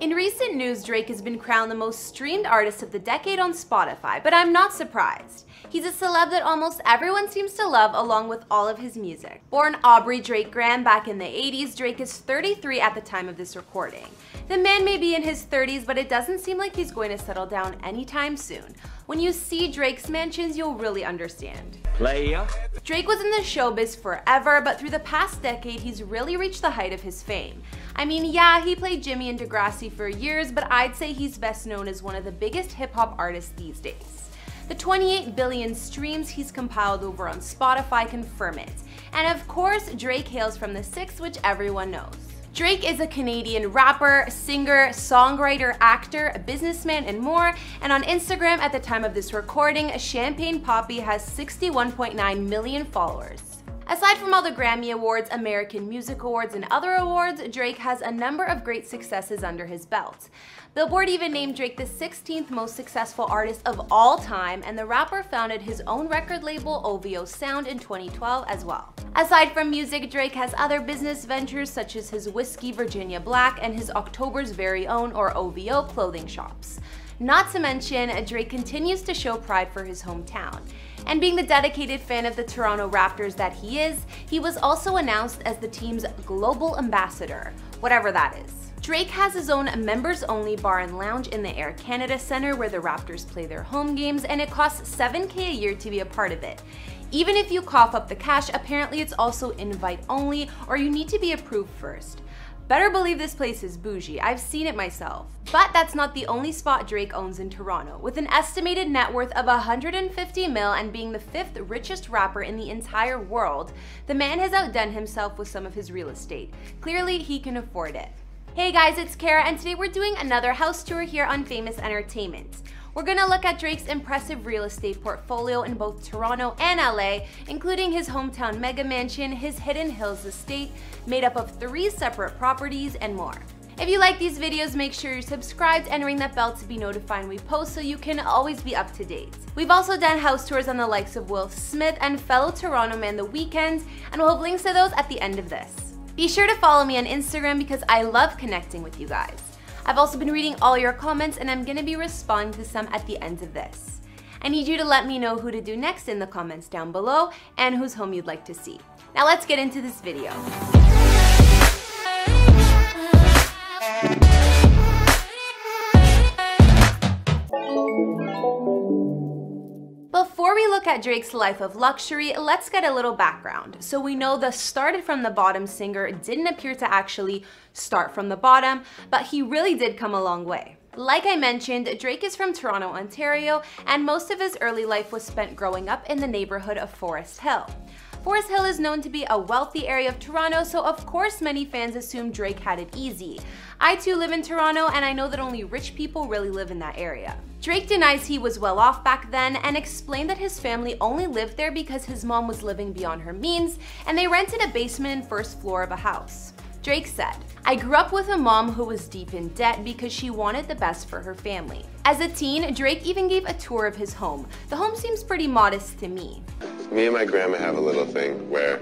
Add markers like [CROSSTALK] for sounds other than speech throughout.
In recent news, Drake has been crowned the most streamed artist of the decade on Spotify, but I'm not surprised. He's a celeb that almost everyone seems to love along with all of his music. Born Aubrey Drake Graham back in the 80s, Drake is 33 at the time of this recording. The man may be in his 30s, but it doesn't seem like he's going to settle down anytime soon. When you see Drake's mansions, you'll really understand. Playa. Drake was in the showbiz forever, but through the past decade, he's really reached the height of his fame. I mean, yeah, he played Jimmy and Degrassi for years, but I'd say he's best known as one of the biggest hip hop artists these days. The 28 billion streams he's compiled over on Spotify confirm it. And of course, Drake hails from the six, which everyone knows. Drake is a Canadian rapper, singer, songwriter, actor, businessman, and more. And on Instagram at the time of this recording, Champagne Papi has 61.9 million followers. Aside from all the Grammy Awards, American Music Awards, and other awards, Drake has a number of great successes under his belt. Billboard even named Drake the 16th most successful artist of all time, and the rapper founded his own record label, OVO Sound, in 2012 as well. Aside from music, Drake has other business ventures such as his Whiskey Virginia Black and his October's Very Own or OVO clothing shops. Not to mention, Drake continues to show pride for his hometown. And being the dedicated fan of the Toronto Raptors that he is, he was also announced as the team's global ambassador, whatever that is. Drake has his own members only bar and lounge in the Air Canada Centre where the Raptors play their home games, and it costs 7k a year to be a part of it. Even if you cough up the cash, apparently it's also invite only, or you need to be approved first. Better believe this place is bougie, I've seen it myself. But that's not the only spot Drake owns in Toronto. With an estimated net worth of 150 mil and being the fifth richest rapper in the entire world, the man has outdone himself with some of his real estate. Clearly, he can afford it. Hey guys, it's Kara, and today we're doing another house tour here on Famous Entertainment. We're gonna look at Drake's impressive real estate portfolio in both Toronto and LA, including his hometown mega mansion, his Hidden Hills estate, made up of three separate properties, and more. If you like these videos, make sure you're subscribed and ring that bell to be notified when we post so you can always be up to date. We've also done house tours on the likes of Will Smith and fellow Toronto man The Weeknd, and we'll have links to those at the end of this. Be sure to follow me on Instagram because I love connecting with you guys. I've also been reading all your comments and I'm gonna be responding to some at the end of this. I need you to let me know who to do next in the comments down below and whose home you'd like to see. Now let's get into this video. We look at Drake's life of luxury, let's get a little background. So we know the started from the bottom singer didn't appear to actually start from the bottom, but he really did come a long way. Like I mentioned, Drake is from Toronto, Ontario, and most of his early life was spent growing up in the neighborhood of Forest Hill. Forest Hill is known to be a wealthy area of Toronto, so of course many fans assume Drake had it easy. I too live in Toronto, and I know that only rich people really live in that area. Drake denies he was well off back then and explained that his family only lived there because his mom was living beyond her means and they rented a basement and first floor of a house. Drake said, I grew up with a mom who was deep in debt because she wanted the best for her family. As a teen, Drake even gave a tour of his home. The home seems pretty modest to me. Me and my grandma have a little thing where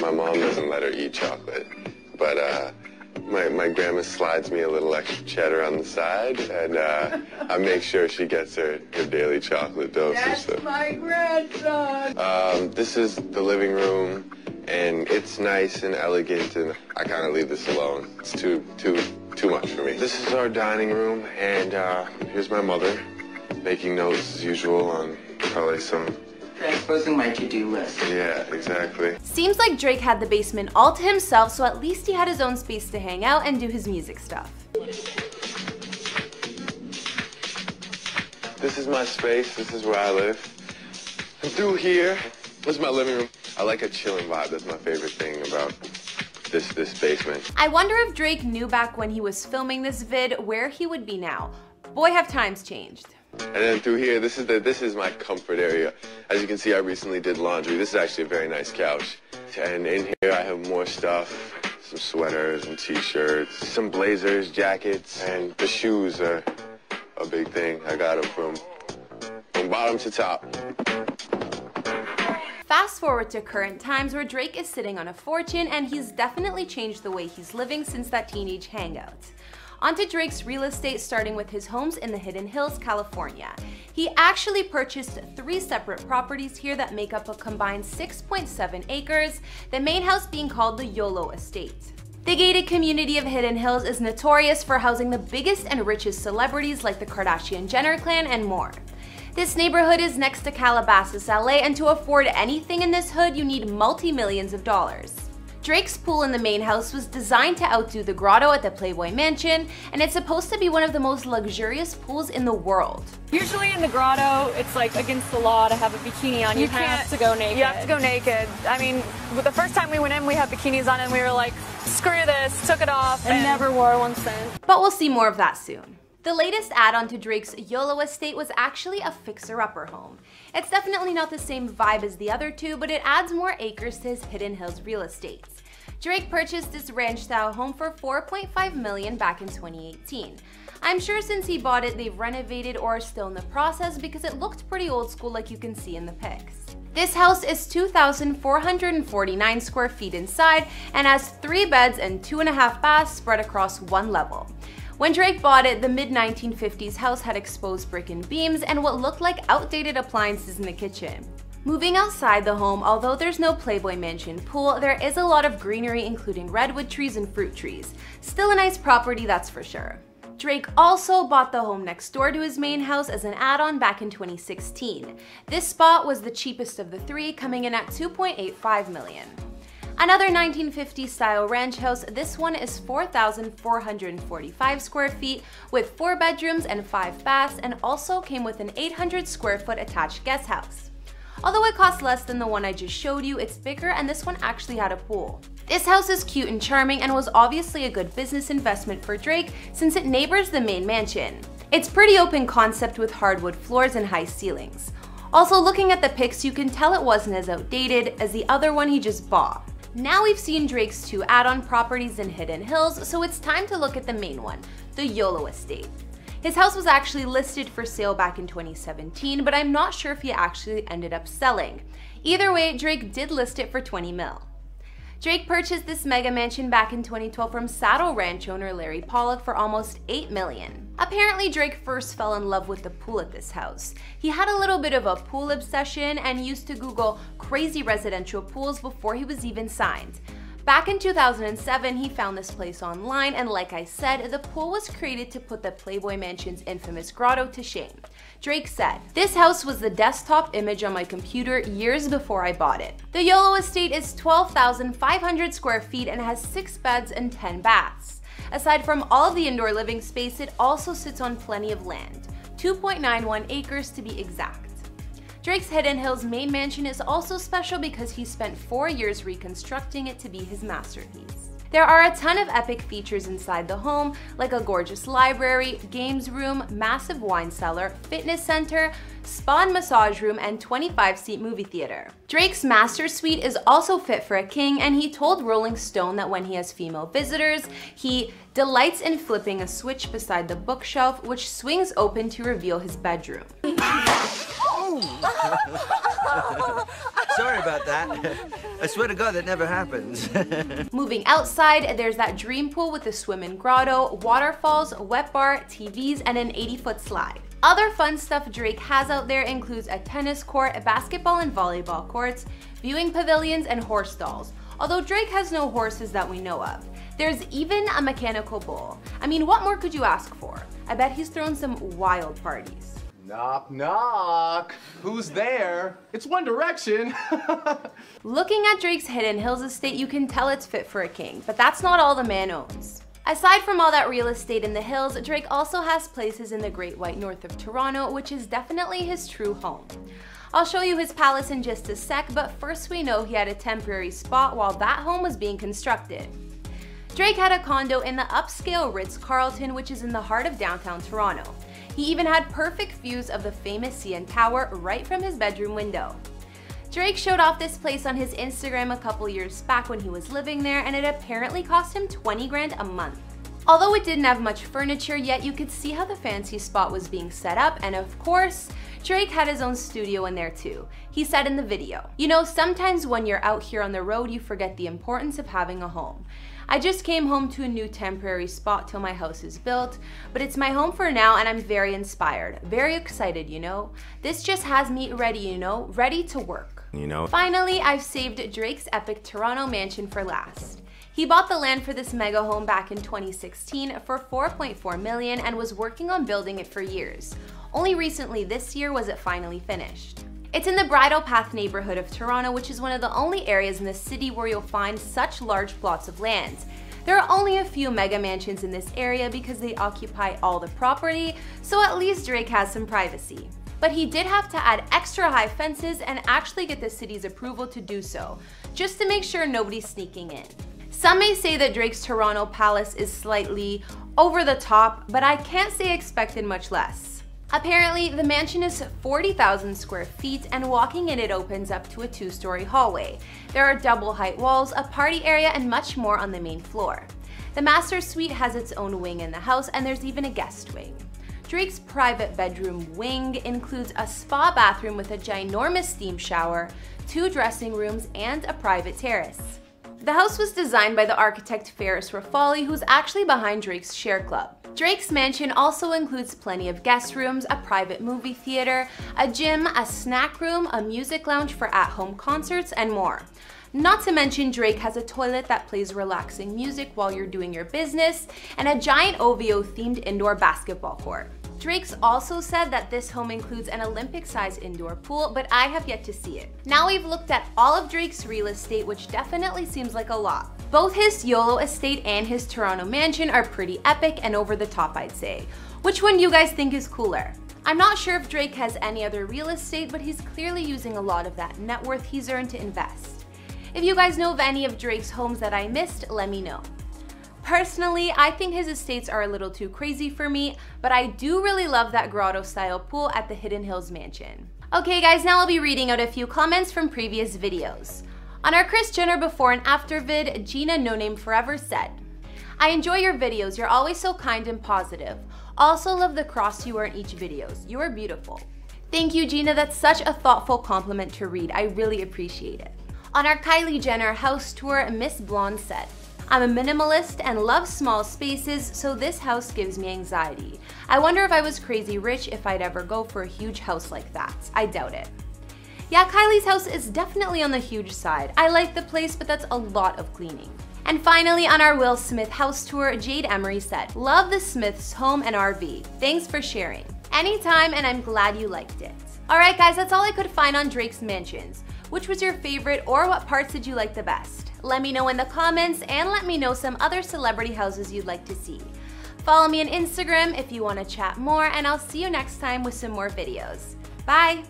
my mom doesn't let her eat chocolate, but uh, my, my grandma slides me a little extra cheddar on the side, and uh, I make sure she gets her, her daily chocolate dose. That's so. my grandson. Um, this is the living room, and it's nice and elegant, and I kind of leave this alone. It's too, too, too much for me. This is our dining room, and uh, here's my mother, making notes as usual on probably some Transposing my to-do list. yeah, exactly. Seems like Drake had the basement all to himself, so at least he had his own space to hang out and do his music stuff. This is my space. This is where I live. And through here, this is my living room. I like a chilling vibe. That's my favorite thing about this this basement. I wonder if Drake knew back when he was filming this vid where he would be now. Boy, have times changed. And then through here, this is the this is my comfort area. As you can see, I recently did laundry. This is actually a very nice couch. And in here, I have more stuff. Some sweaters and t-shirts, some blazers, jackets, and the shoes are a big thing. I got them from from bottom to top. Fast forward to current times where Drake is sitting on a fortune and he's definitely changed the way he's living since that teenage hangout. Onto Drake's real estate starting with his homes in the Hidden Hills, California. He actually purchased three separate properties here that make up a combined 6.7 acres, the main house being called the YOLO Estate. The gated community of Hidden Hills is notorious for housing the biggest and richest celebrities like the Kardashian Jenner clan and more. This neighborhood is next to Calabasas, LA, and to afford anything in this hood, you need multi-millions of dollars. Drake's pool in the main house was designed to outdo the grotto at the Playboy Mansion, and it's supposed to be one of the most luxurious pools in the world. Usually in the grotto, it's like against the law to have a bikini on. You, You have can't- to go naked. You have to go naked. I mean, the first time we went in, we had bikinis on and we were like, screw this, took it off. And never wore one since. But we'll see more of that soon. The latest add-on to Drake's YOLO estate was actually a fixer-upper home. It's definitely not the same vibe as the other two, but it adds more acres to his Hidden Hills real estate. Drake purchased this ranch-style home for 4.5 million back in 2018. I'm sure since he bought it, they've renovated or are still in the process because it looked pretty old school like you can see in the pics. This house is 2,449 square feet inside and has three beds and two and a half baths spread across one level. When Drake bought it, the mid-1950s house had exposed brick and beams and what looked like outdated appliances in the kitchen. Moving outside the home, although there's no Playboy Mansion pool, there is a lot of greenery including redwood trees and fruit trees. Still a nice property, that's for sure. Drake also bought the home next door to his main house as an add-on back in 2016. This spot was the cheapest of the three, coming in at 2.85 million. Another 1950s style ranch house, this one is 4,445 square feet with four bedrooms and five baths and also came with an 800 square foot attached guest house. Although it costs less than the one I just showed you, it's bigger and this one actually had a pool. This house is cute and charming and was obviously a good business investment for Drake since it neighbors the main mansion. It's pretty open concept with hardwood floors and high ceilings. Also looking at the pics, you can tell it wasn't as outdated as the other one he just bought. Now we've seen Drake's two add-on properties in Hidden Hills, so it's time to look at the main one, the YOLO Estate. His house was actually listed for sale back in 2017, but I'm not sure if he actually ended up selling. Either way, Drake did list it for 20 mil. Drake purchased this mega mansion back in 2012 from Saddle Ranch owner Larry Pollock for almost 8 million. Apparently, Drake first fell in love with the pool at this house. He had a little bit of a pool obsession and used to Google crazy residential pools before he was even signed. Back in 2007, he found this place online, and like I said, the pool was created to put the Playboy Mansion's infamous grotto to shame. Drake said, This house was the desktop image on my computer years before I bought it. The YOLO estate is 12,500 square feet and has 6 beds and 10 baths. Aside from all of the indoor living space, it also sits on plenty of land, 2.91 acres to be exact. Drake's Hidden Hills main mansion is also special because he spent four years reconstructing it to be his masterpiece. There are a ton of epic features inside the home, like a gorgeous library, games room, massive wine cellar, fitness center, spa and massage room, and 25-seat movie theater. Drake's master suite is also fit for a king, and he told Rolling Stone that when he has female visitors, he delights in flipping a switch beside the bookshelf, which swings open to reveal his bedroom. [LAUGHS] Sorry about that. I swear to God that never happens. [LAUGHS] Moving outside, there's that dream pool with a swim-in grotto, waterfalls, wet bar, TVs, and an 80-foot slide. Other fun stuff Drake has out there includes a tennis court, a basketball and volleyball courts, viewing pavilions, and horse stalls. Although Drake has no horses that we know of. There's even a mechanical bull. I mean, what more could you ask for? I bet he's thrown some wild parties. Knock, knock. Who's there? It's One Direction. [LAUGHS] Looking at Drake's Hidden Hills estate, you can tell it's fit for a king, but that's not all the man owns. Aside from all that real estate in the hills, Drake also has places in the Great White North of Toronto, which is definitely his true home. I'll show you his palace in just a sec, but first we know he had a temporary spot while that home was being constructed. Drake had a condo in the upscale Ritz-Carlton, which is in the heart of downtown Toronto. He even had perfect views of the famous CN Tower right from his bedroom window. Drake showed off this place on his Instagram a couple years back when he was living there and it apparently cost him 20 grand a month. Although it didn't have much furniture yet, you could see how the fancy spot was being set up and of course, Drake had his own studio in there too. He said in the video, You know, sometimes when you're out here on the road, you forget the importance of having a home. I just came home to a new temporary spot till my house is built, but it's my home for now and I'm very inspired, very excited, you know? This just has me ready, you know, ready to work. You know? Finally, I've saved Drake's epic Toronto mansion for last. He bought the land for this mega home back in 2016 for 4.4 million and was working on building it for years. Only recently this year was it finally finished. It's in the Bridle Path neighborhood of Toronto, which is one of the only areas in the city where you'll find such large plots of land. There are only a few mega mansions in this area because they occupy all the property, so at least Drake has some privacy. But he did have to add extra high fences and actually get the city's approval to do so, just to make sure nobody's sneaking in. Some may say that Drake's Toronto Palace is slightly over the top, but I can't say expected much less. Apparently, the mansion is 40,000 square feet and walking in it opens up to a two-story hallway. There are double height walls, a party area, and much more on the main floor. The master suite has its own wing in the house and there's even a guest wing. Drake's private bedroom wing includes a spa bathroom with a ginormous steam shower, two dressing rooms, and a private terrace. The house was designed by the architect Ferris Rafauli, who's actually behind Drake's Sher Club. Drake's mansion also includes plenty of guest rooms, a private movie theater, a gym, a snack room, a music lounge for at-home concerts, and more. Not to mention Drake has a toilet that plays relaxing music while you're doing your business, and a giant OVO themed indoor basketball court. Drake's also said that this home includes an Olympic-sized indoor pool, but I have yet to see it. Now we've looked at all of Drake's real estate, which definitely seems like a lot. Both his YOLO estate and his Toronto mansion are pretty epic and over the top, I'd say. Which one do you guys think is cooler? I'm not sure if Drake has any other real estate, but he's clearly using a lot of that net worth he's earned to invest. If you guys know of any of Drake's homes that I missed, let me know. Personally, I think his estates are a little too crazy for me, but I do really love that grotto style pool at the Hidden Hills mansion. Okay guys, now I'll be reading out a few comments from previous videos. On our Kris Jenner before and after vid, Gina No Name Forever said, I enjoy your videos, you're always so kind and positive. Also love the cross you wear in each videos, you are beautiful. Thank you Gina, that's such a thoughtful compliment to read, I really appreciate it. On our Kylie Jenner house tour, Miss Blonde said, I'm a minimalist and love small spaces, so this house gives me anxiety. I wonder if I was crazy rich if I'd ever go for a huge house like that. I doubt it. Yeah, Kylie's house is definitely on the huge side. I like the place, but that's a lot of cleaning. And finally, on our Will Smith house tour, Jade Emery said, Love the Smiths home and RV. Thanks for sharing. Anytime, and I'm glad you liked it. Alright guys, that's all I could find on Drake's mansions. Which was your favorite or what parts did you like the best? Let me know in the comments and let me know some other celebrity houses you'd like to see. Follow me on Instagram if you want to chat more and I'll see you next time with some more videos. Bye!